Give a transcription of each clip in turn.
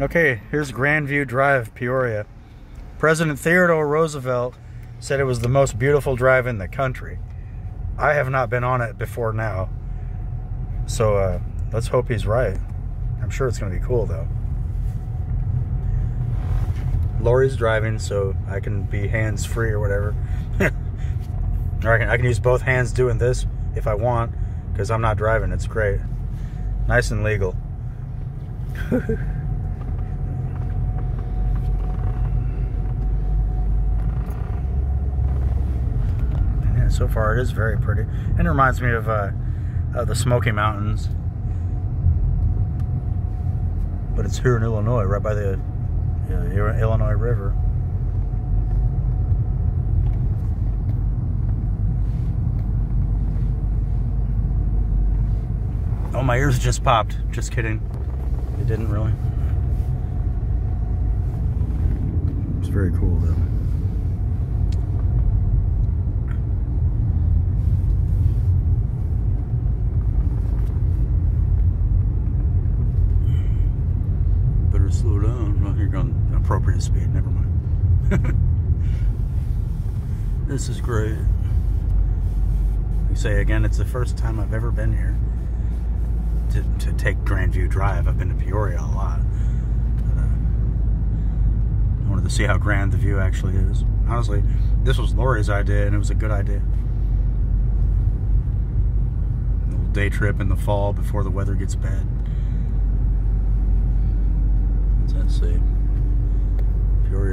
Okay, here's Grandview Drive, Peoria. President Theodore Roosevelt said it was the most beautiful drive in the country. I have not been on it before now. So uh, let's hope he's right. I'm sure it's going to be cool though. Lori's driving, so I can be hands free or whatever. or I can, I can use both hands doing this if I want, because I'm not driving. It's great. Nice and legal. yeah, so far it is very pretty. And it reminds me of uh, uh, the Smoky Mountains. But it's here in Illinois, right by the yeah, Illinois River. Oh, my ears just popped. Just kidding. It didn't really. It's very cool, though. Better slow down. Well, you're going appropriate speed. Never mind. this is great. You say again, it's the first time I've ever been here to, to take Grandview Drive. I've been to Peoria a lot. But, uh, I wanted to see how grand the view actually is. Honestly, this was Lori's idea, and it was a good idea. A little day trip in the fall before the weather gets bad. What's that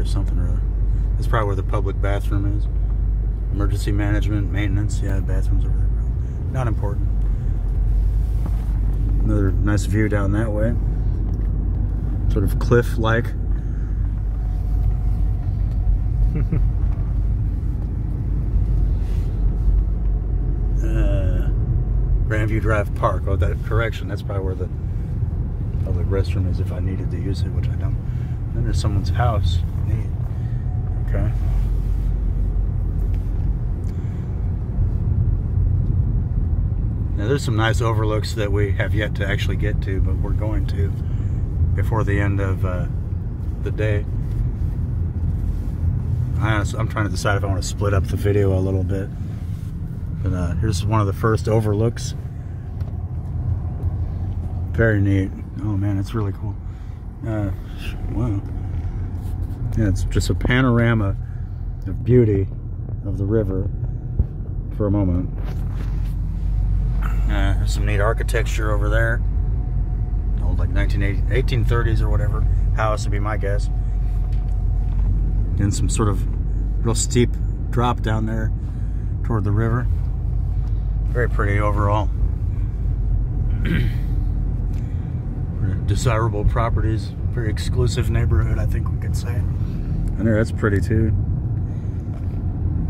Peoria something or other. That's probably where the public bathroom is. Emergency management, maintenance. Yeah, bathrooms over there. Not important. Another nice view down that way. Sort of cliff-like. uh, Grandview Drive Park. Oh, that correction. That's probably where the public restroom is if I needed to use it, which I don't. Then there's someone's house. Neat. Okay. Now there's some nice overlooks that we have yet to actually get to, but we're going to before the end of uh, the day. I am trying to decide if I want to split up the video a little bit. But uh, here's one of the first overlooks. Very neat. Oh man, it's really cool. Uh, wow. It's just a panorama of beauty of the river for a moment. Uh, some neat architecture over there. Old like 1980, 1830s or whatever house would be my guess. And some sort of real steep drop down there toward the river. Very pretty overall. desirable properties. Very exclusive neighborhood, I think we could say. I know that's pretty too.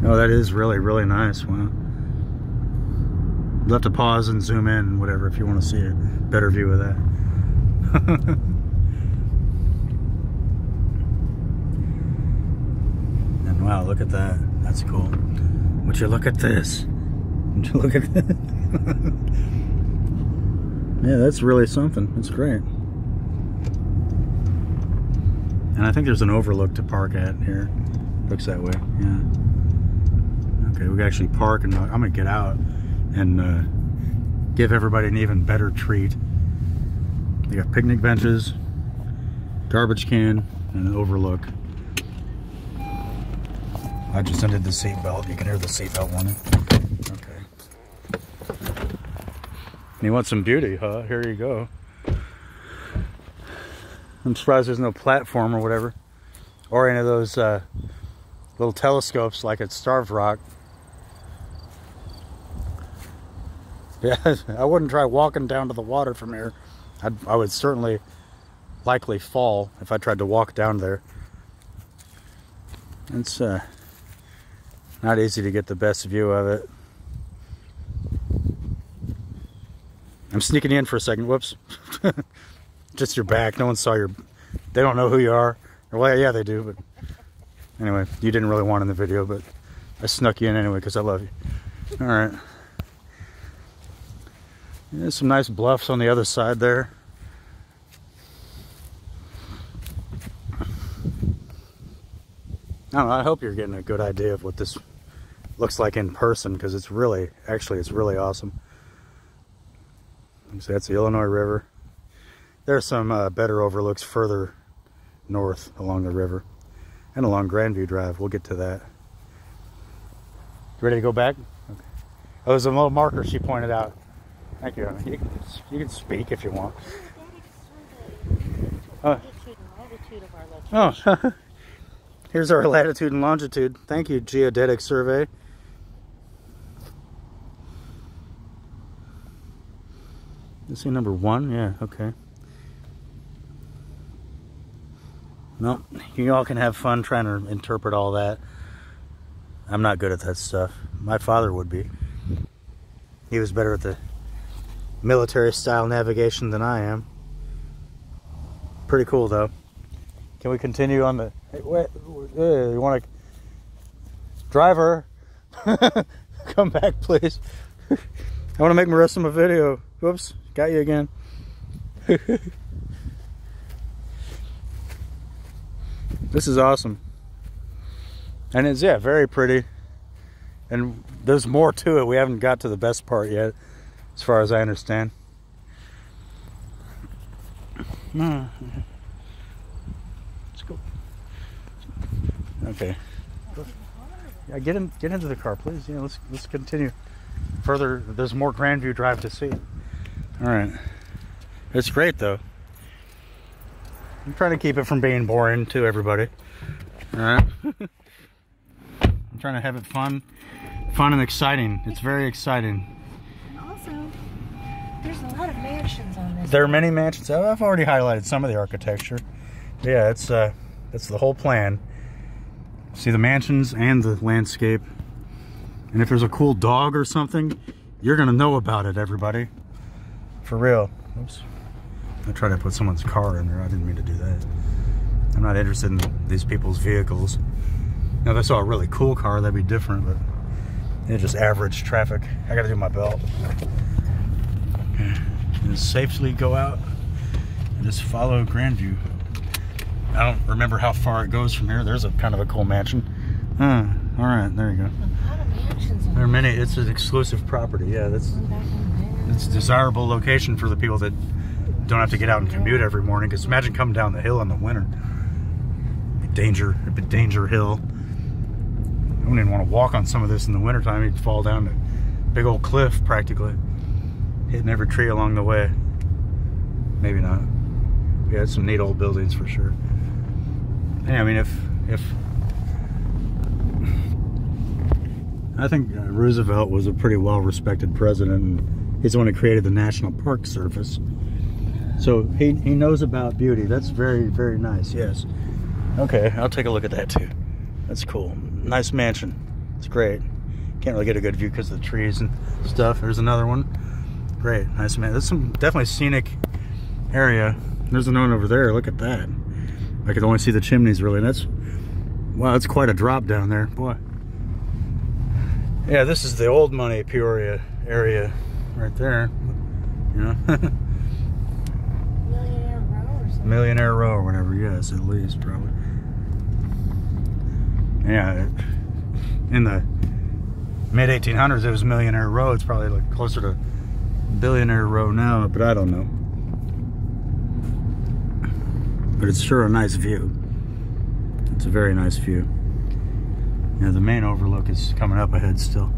Oh, that is really, really nice. Wow. You'll have to pause and zoom in, whatever, if you want to see a better view of that. and wow, look at that. That's cool. Would you look at this? Would you look at that? yeah, that's really something. That's great. And I think there's an overlook to park at here. Looks that way, yeah. Okay, we can actually park and I'm gonna get out and uh, give everybody an even better treat. They got picnic benches, garbage can, and an overlook. I just ended the seatbelt. You can hear the seatbelt warning. Okay. And you want some beauty, huh? Here you go. I'm surprised there's no platform or whatever. Or any of those uh, little telescopes like at Starved Rock. Yeah, I wouldn't try walking down to the water from here. I'd, I would certainly likely fall if I tried to walk down there. It's uh, not easy to get the best view of it. I'm sneaking in for a second. Whoops. just your back. No one saw your, they don't know who you are. Well, yeah, they do, but anyway, you didn't really want in the video, but I snuck you in anyway because I love you. All right. There's some nice bluffs on the other side there. I don't know, I hope you're getting a good idea of what this looks like in person because it's really, actually, it's really awesome. So that's the Illinois River. There's some uh, better overlooks further north along the river and along Grandview Drive. We'll get to that. Ready to go back? Okay. Oh, there's a little marker she pointed out. Thank you. You can, you can speak if you want. Oh. oh. Here's our latitude and longitude. Thank you, Geodetic Survey. You see number one? Yeah, okay. No, you all can have fun trying to interpret all that. I'm not good at that stuff. My father would be. He was better at the military style navigation than I am. Pretty cool though. Can we continue on the hey, wait, you want to driver come back please I want to make the rest of my video whoops got you again this is awesome. And it's yeah very pretty. And there's more to it. We haven't got to the best part yet as far as I understand. Let's go. Okay. Yeah get in get into the car please. Yeah let's let's continue further. There's more Grandview Drive to see. All right. It's great though I'm trying to keep it from being boring to everybody. All right I'm trying to have it fun fun and exciting. It's very exciting. Also there's a lot of mansions on this there are many mansions. I've already highlighted some of the architecture. Yeah it's uh that's the whole plan. See the mansions and the landscape. And if there's a cool dog or something you're gonna know about it everybody. For real. Oops I tried to put someone's car in there I didn't mean to do that I'm not interested in these people's vehicles now if I saw a really cool car that'd be different but it's just average traffic I gotta do my belt and safely go out and just follow Grandview I don't remember how far it goes from here. There's a kind of a cool mansion. Huh. All right, there you go. There are many. It's an exclusive property. Yeah, that's it's a desirable location for the people that don't have to get out and commute every morning. Because imagine coming down the hill in the winter. Danger. It'd be danger hill. I wouldn't even want to walk on some of this in the wintertime. You'd fall down a big old cliff practically, hitting every tree along the way. Maybe not. We had some neat old buildings for sure. Yeah, I mean, if if I think uh, Roosevelt was a pretty well-respected president, he's the one who created the National Park Service. So he he knows about beauty. That's very very nice. Yes. Okay, I'll take a look at that too. That's cool. Nice mansion. It's great. Can't really get a good view because of the trees and stuff. There's another one. Great, nice man. There's some definitely scenic area. There's another one over there. Look at that. I could only see the chimneys really. That's wow, that's quite a drop down there, boy. Yeah, this is the old money Peoria area right there. You know, Millionaire Row or something. Millionaire Row or whatever. Yes, at least probably. Yeah, in the mid 1800s, it was Millionaire Row. It's probably like closer to Billionaire Row now, but I don't know. But it's sure a nice view. It's a very nice view. Yeah, the main overlook is coming up ahead still.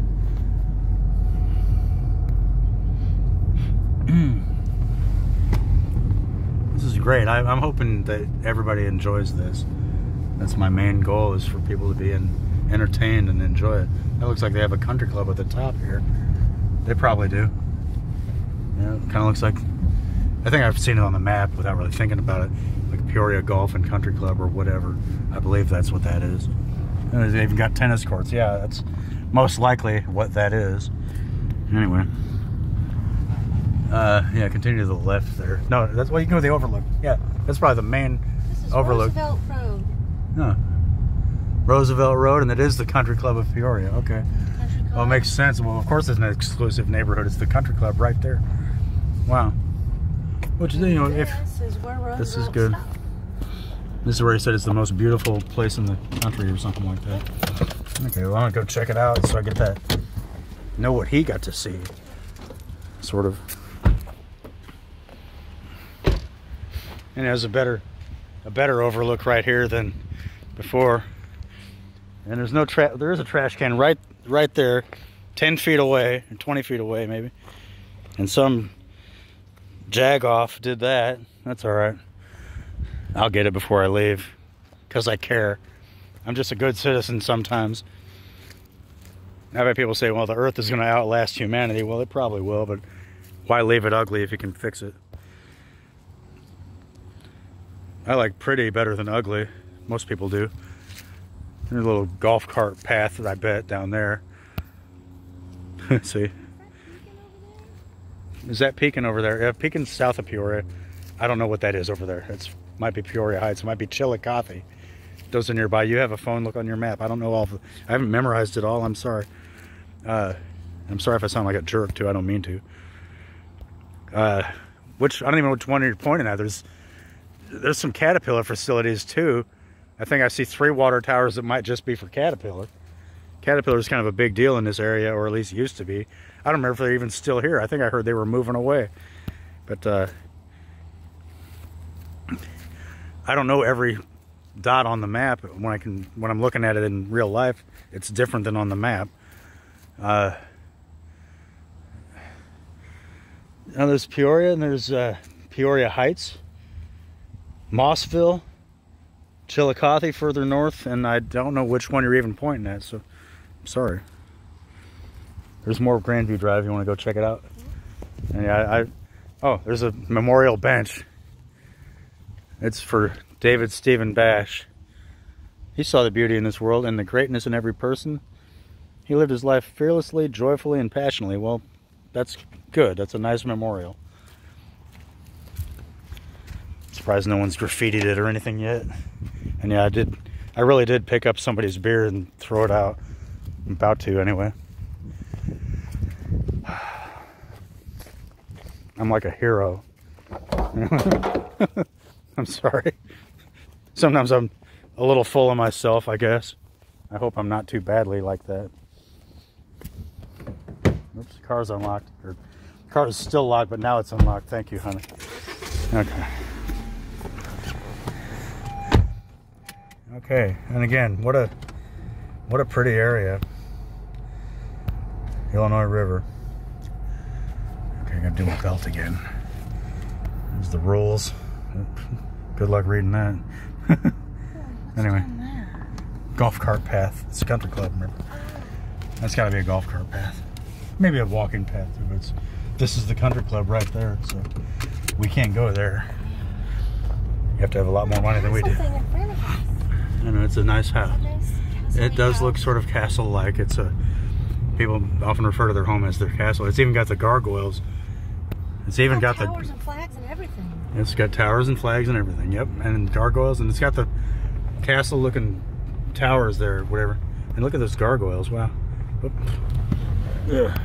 great. I, I'm hoping that everybody enjoys this. That's my main goal is for people to be in, entertained and enjoy it. That looks like they have a country club at the top here. They probably do. Yeah, kind of looks like. I think I've seen it on the map without really thinking about it, like Peoria Golf and Country Club or whatever. I believe that's what that is. And they even got tennis courts. Yeah, that's most likely what that is. Anyway. Uh, yeah, continue to the left there. No, that's well, you can go to the overlook. Yeah, that's probably the main This is overlook. Roosevelt Road. No. Roosevelt Road, and it is the Country Club of Peoria. Okay. Country Club. Well, it makes sense. Well, of course, it's an exclusive neighborhood. It's the Country Club right there. Wow. Which you know, if this is where this is good. stopped. This is where he said it's the most beautiful place in the country or something like that. Okay, well, I'm gonna go check it out so I get that, know what he got to see, sort of. And it has a better, a better overlook right here than before. And there's no tra there is a trash can right, right there, 10 feet away, or 20 feet away maybe. And some jag off did that. That's all right. I'll get it before I leave because I care. I'm just a good citizen sometimes. I've had people say, well, the earth is going to outlast humanity. Well, it probably will, but why leave it ugly if you can fix it? I like pretty better than ugly. Most people do. There's a little golf cart path, that I bet, down there. See? Is that Pekin over there? Yeah, Pekin's south of Peoria. I don't know what that is over there. It might be Peoria Heights. It might be Chillicothe. Those are nearby. You have a phone. Look on your map. I don't know all. The, I haven't memorized it all. I'm sorry. Uh, I'm sorry if I sound like a jerk too. I don't mean to. Uh, which I don't even know which one you're pointing at. There's there's some Caterpillar facilities too. I think I see three water towers that might just be for Caterpillar. Caterpillar is kind of a big deal in this area, or at least used to be. I don't remember if they're even still here. I think I heard they were moving away. But uh, I don't know every dot on the map when I can when I'm looking at it in real life. It's different than on the map. Uh, now there's Peoria and there's uh, Peoria Heights, Mossville, Chillicothe further north, and I don't know which one you're even pointing at. So, I'm sorry. There's more of Grandview Drive. You want to go check it out? And yeah, I, I oh, there's a memorial bench it's for David Stephen Bash. He saw the beauty in this world and the greatness in every person. He lived his life fearlessly, joyfully, and passionately. Well, that's good. That's a nice memorial. Surprised no one's graffitied it or anything yet. And yeah, I did. I really did pick up somebody's beer and throw it out. I'm about to anyway. I'm like a hero. I'm sorry. Sometimes I'm a little full of myself, I guess. I hope I'm not too badly like that. Oops, car's unlocked. Or car is still locked, but now it's unlocked. Thank you, honey. Okay. Okay, and again, what a what a pretty area. Illinois River. Okay, I gotta do my belt again. There's the rules. Good luck reading that. anyway, golf cart path. It's a country club, remember? That's got to be a golf cart path. Maybe a walking path, too, but this is the country club right there, so we can't go there. You have to have a lot more money than we do. I know, it's a nice house. It does look sort of castle-like. It's a people often refer to their home as their castle. It's even got the gargoyles. It's even got, got the flags and everything. It's got towers and flags and everything. Yep, and gargoyles, and it's got the castle-looking towers there, whatever. And look at those gargoyles. Wow. Yeah.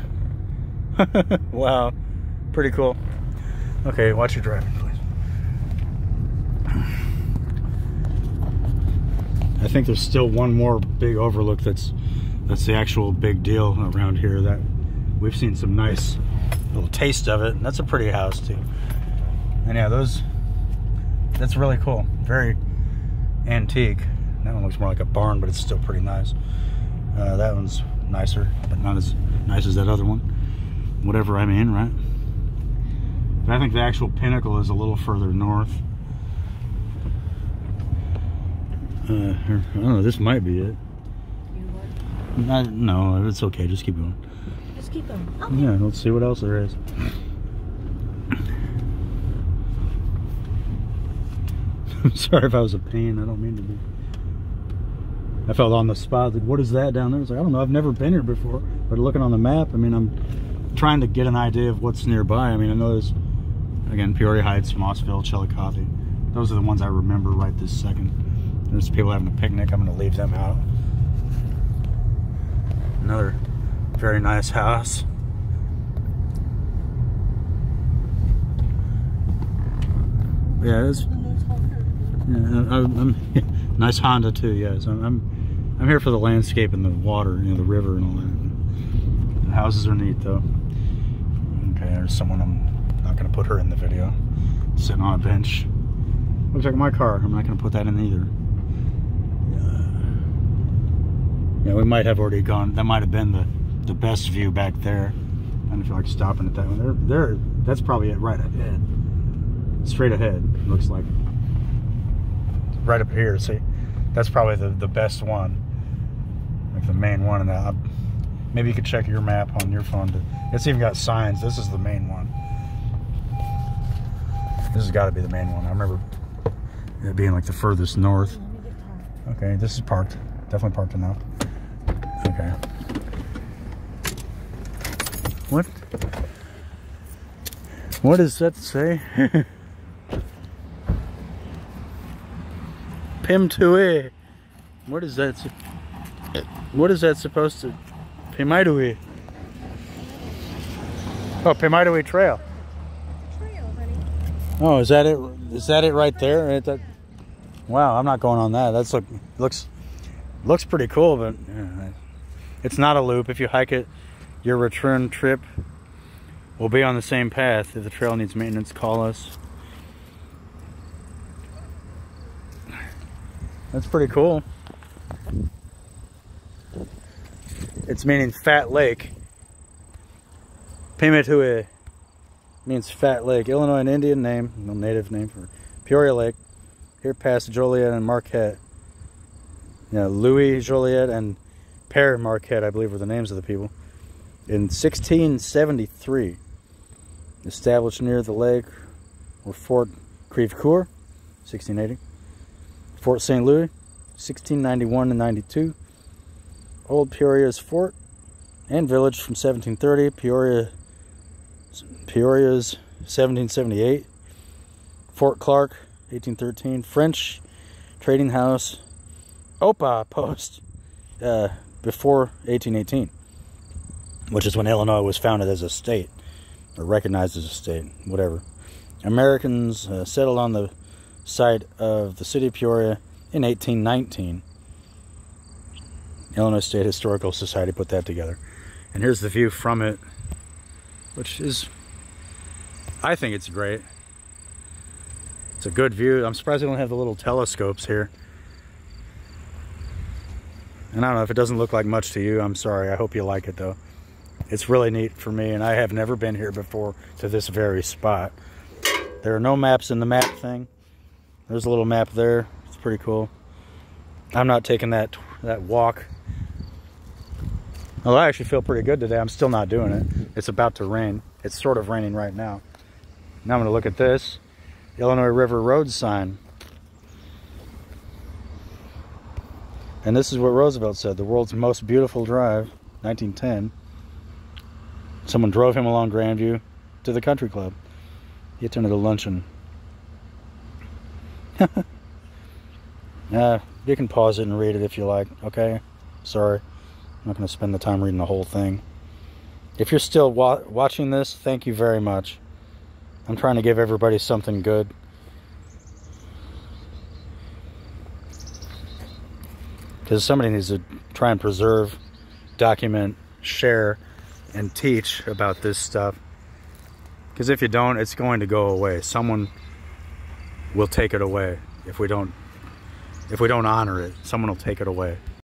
wow. Pretty cool. Okay, watch your driving, please. I think there's still one more big overlook that's that's the actual big deal around here that we've seen some nice little taste of it. That's a pretty house too. And yeah, those, that's really cool. Very antique. That one looks more like a barn, but it's still pretty nice. Uh, that one's nicer, but not as nice as that other one. Whatever I'm in, right? But I think the actual pinnacle is a little further north. Uh, I don't know, this might be it. no, it's okay, just keep going. Just keep going. Okay. Yeah, let's see what else there is. I'm sorry if I was a pain. I don't mean to be. I felt on the spot. Like, what is that down there? I was like, I don't know. I've never been here before. But looking on the map, I mean, I'm trying to get an idea of what's nearby. I mean, I know there's, again, Peoria Heights, Mossville, Chillicothe. Those are the ones I remember right this second. There's people having a picnic. I'm going to leave them out. Another very nice house. Yeah, it's Yeah, I'm, I'm, nice Honda too. Yes, I'm, I'm. I'm here for the landscape and the water, you know, the river and all that. The houses are neat though. Okay, there's someone. I'm not gonna put her in the video. Sitting on a bench. Looks like my car. I'm not gonna put that in either. Yeah, we might have already gone. That might have been the the best view back there. I don't feel like stopping at that one. There, there. That's probably it right ahead. Straight ahead. Looks like right up here. See, that's probably the the best one, like the main one. And that maybe you could check your map on your phone. To, it's even got signs. This is the main one. This has got to be the main one. I remember it being like the furthest north. Okay, this is parked. Definitely parked enough. Okay. What? What does that say? Pim Tue. What is that? What is that supposed to? Pimiteoui. Oh, Pimiteoui Trail. Oh, is that it? Is that it right there? That- wow, I'm not going on that. That's look looks looks pretty cool, but yeah, it's not a loop. If you hike it, your return trip will be on the same path. If the trail needs maintenance, call us. That's pretty cool. It's meaning fat lake. Pimiteoui means fat lake. Illinois, an Indian name, no native name for Peoria Lake. Here passed Joliet and Marquette. Yeah, Louis Joliet and Pere Marquette, I believe, were the names of the people. In 1673, established near the lake were Fort Crèvecoeur, 1680. Fort St. Louis, 1691 and 92. Old Peoria's fort and village from 1730. Peoria, Peoria's 1778. Fort Clark, 1813. French trading house, Opa Post, uh, before 1818, which is when Illinois was founded as a state, or recognized as a state, whatever. Americans uh, settled on the site of the city of Peoria in 1819. Illinois State Historical Society put that together. And here's the view from it, which is, I think it's great. It's a good view. I'm surprised they don't have the little telescopes here. And I don't know if it doesn't look like much to you. I'm sorry. I hope you like it though. It's really neat for me, and I have never been here before to this very spot. There are no maps in the map thing. There's a little map there. It's pretty cool. I'm not taking that that walk. Well, I actually feel pretty good today. I'm still not doing it. It's about to rain. It's sort of raining right now. Now I'm going to look at this Illinois River Road sign. And this is what Roosevelt said the world's most beautiful drive, 1910. Someone drove him along Grandview to the country club. He attended a luncheon. uh, you can pause it and read it if you like, okay? Sorry. I'm not going to spend the time reading the whole thing. If you're still wa- watching this, thank you very much. I'm trying to give everybody something good. Because somebody needs to try and preserve, document, share, and teach about this stuff. Because if you don't, it's going to go away. Someone will take it away if we don't if we don't honor it. Someone will take it away.